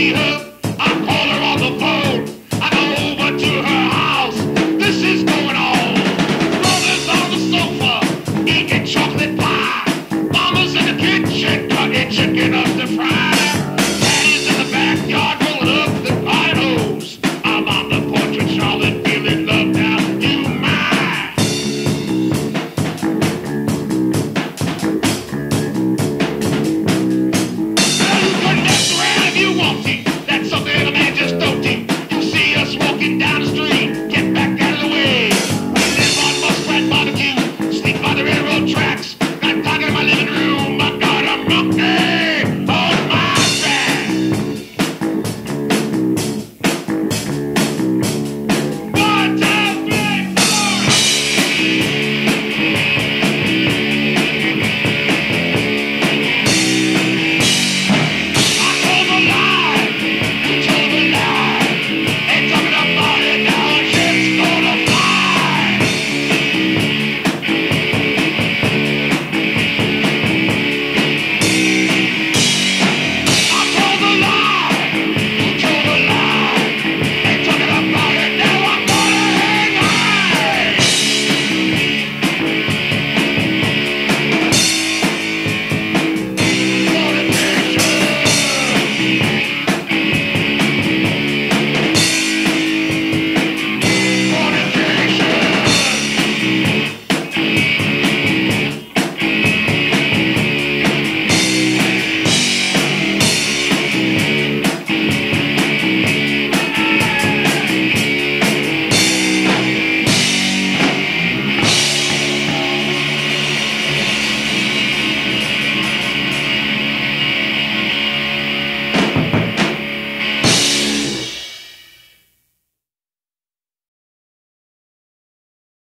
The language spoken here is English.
see her.